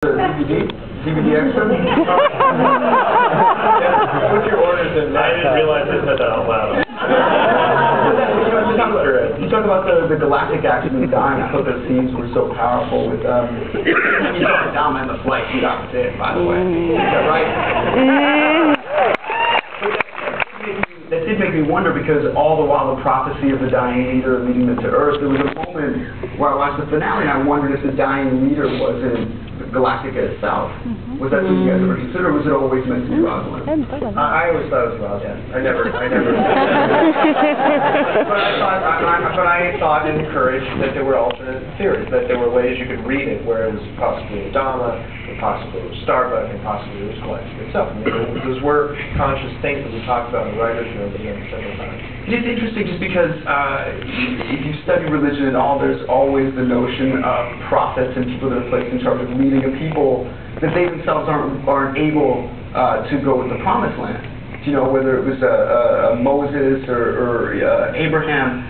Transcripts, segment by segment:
DVD, DVD extra? Put your orders in. I didn't realize I said that out loud. You talk about- You talk about the, the galactic action of dying, I thought those scenes were so powerful with, um, you saw Dama in the flight, you got it, by the way. Is that right? That did make me wonder because all the while the prophecy of the dying leader leading them to Earth, there was a moment where I watched the finale and I wondered if the dying leader wasn't Galactica itself. Was that something you guys ever considered, or was it always meant to be Roslin? Mm-hmm. I, I always thought it was Roslin. I never, I never. But I thought, I, I- but I thought and encouraged that there were alternate theories, that there were ways you could read it, where it was possibly Adama, and possibly it was Starbuck, and possibly it was Galactica itself. I mean, those were conscious things that we talked about in the writers' room again several times. It's interesting just because uh, if you study religion at all, there's always the notion of prophets and people that are placed in charge of leading a people that they themselves aren't, aren't able uh, to go with the promised land. You know, whether it was uh, Moses or, or uh, Abraham,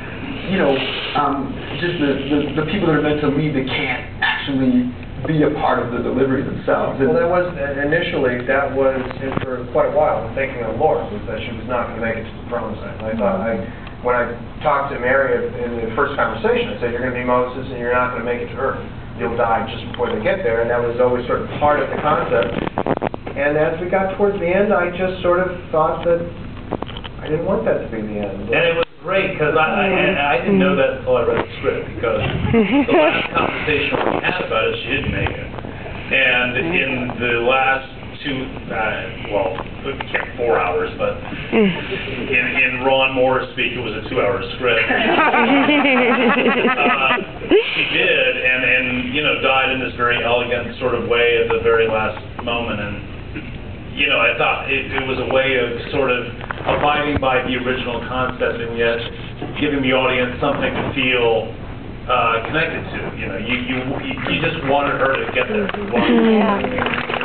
you know, um, just the, the, the people that are meant to lead that can't actually be a part of the delivery themselves. And- Well, that was, initially, that was, and for quite a while, the thinking of Laura, was that she was not going to make it to the promised land. I thought, I, when I talked to Mary in the first conversation, I said, you're going to be Moses and you're not going to make it to Earth. You'll die just before they get there, and that was always sort of part of the concept. And as we got towards the end, I just sort of thought that I didn't want that to be the end. And it was great, because I, I, I didn't know that until I read the script, because the last conversation we had about it, she didn't make it. And in the last two, uh, well, can't four hours, but in, in Ron Moore's speak, it was a two-hour script. Uh, She did, and, and, you know, died in this very elegant sort of way at the very last moment, and, you know, I thought it, it was a way of sort of abiding by the original concept and yet giving the audience something to feel, uh, connected to, you know, you, you, you just wanted her to get there. You wanted-